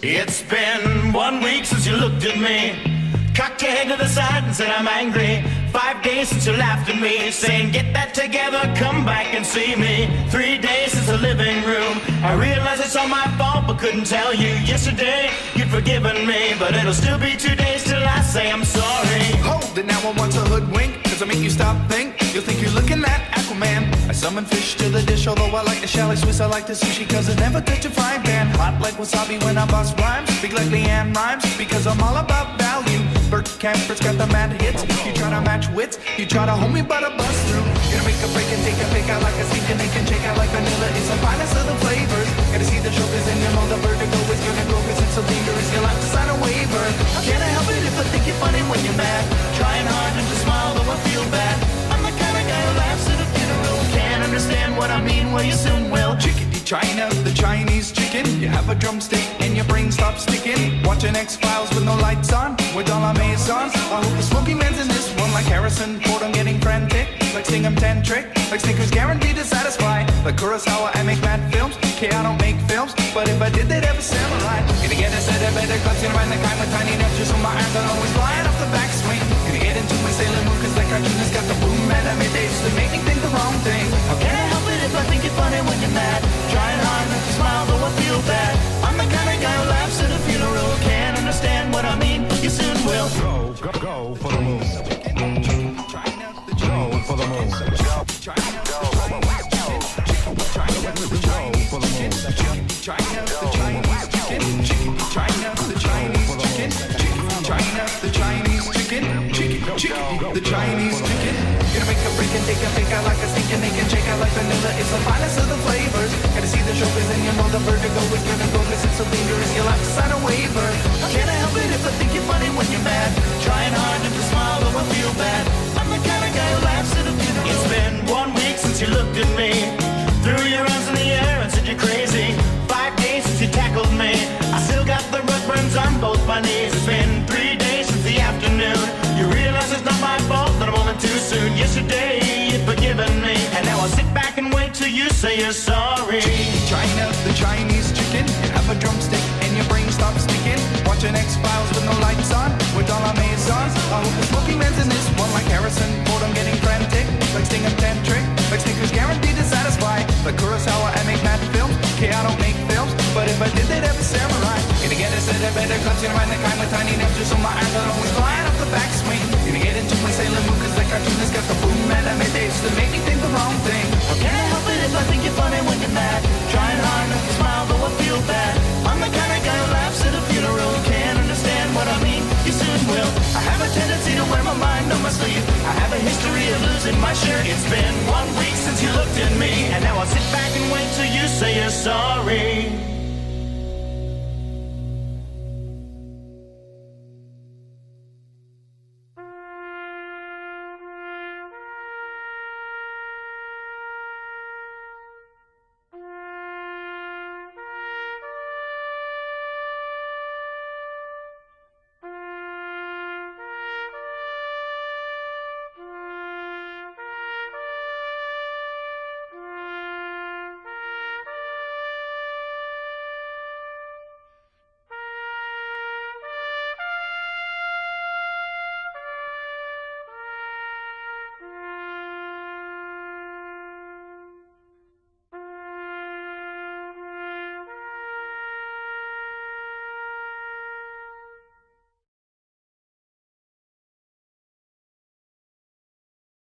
It's been one week since you looked at me. Cocked your head to the side and said I'm angry. Five days since you laughed at me, saying get that together, come back and see me. Three days since the living room. I realize it's all my fault, but couldn't tell you. Yesterday you'd forgiven me, but it'll still be two days till I say I'm sorry. Hold it now, I want to hoodwink, cause I make you stop think. I summon fish to the dish, although I like the chalet Swiss, I like the sushi, cause I never touch a frying pan. Hot like wasabi when I bust rhymes, big like Leanne rhymes, because I'm all about value. Bert Camper's got the mad hits. You try to match wits, you try to hold me, but I bust through. Gonna make a break and take a pick out like a sink and they can shake out like vanilla. It's the finest of the flavors. Gotta see the shoulders and you know what I mean, well you soon will. Chickadee China, the Chinese chicken. You have a drumstick and your brain stops sticking. Watching X Files with no lights on, with all our maisons. I hope the smoky man's in this one, like Harrison Ford. I'm getting frantic, like Stingham Tantric, like Snickers guaranteed to satisfy. Like Kurosawa, I make mad films. Okay, I don't make films, but if I did, they'd have a samurai. Gonna get a set of better cuts, gonna the kind with tiny nudges on my arms, and always flying off the backswing. Gonna get into my Sailor Moon, cause that cartoonist got the boom the Chinese chicken. Gonna make a break and take a pick out like a stink and they can shake out like vanilla. It's the finest of the flavors. Gotta see the shoulders and you know the vertigo is gonna go cause it's so dangerous. You'll have to sign a waiver. Can't I help it if I think you're funny when you're mad? Trying hard not to smile though I feel bad. I'm the kind of guy who laughs at a funeral. It's been one week since you looked at me. Threw your you'd me. And now I'll sit back and wait till you say you're sorry. China, the Chinese chicken. You have a drumstick and your brain stops sticking. Watching X Files with no lights on, with all our maisons. I hope the smoking man's in this one, like Harrison Ford. I'm getting frantic, like Stingham Tantric, like Snickers guaranteed to satisfy. Like Kurosawa, I make mad films. Okay, I don't make films, but if I did, they'd have a samurai. Gonna get a set of better cuts, gonna run the kind with tiny nudges so my arms, and always flying days to make me think the wrong thing. How can I help it if I think you're funny when you're mad? Trying hard not to smile, though I feel bad. I'm the kind of guy who laughs at a funeral. Can't understand what I mean, you soon will. I have a tendency to wear my mind on my sleeve. I have a history of losing my shirt. It's been one week since you looked at me. And now I'll sit back and wait till you say you're sorry.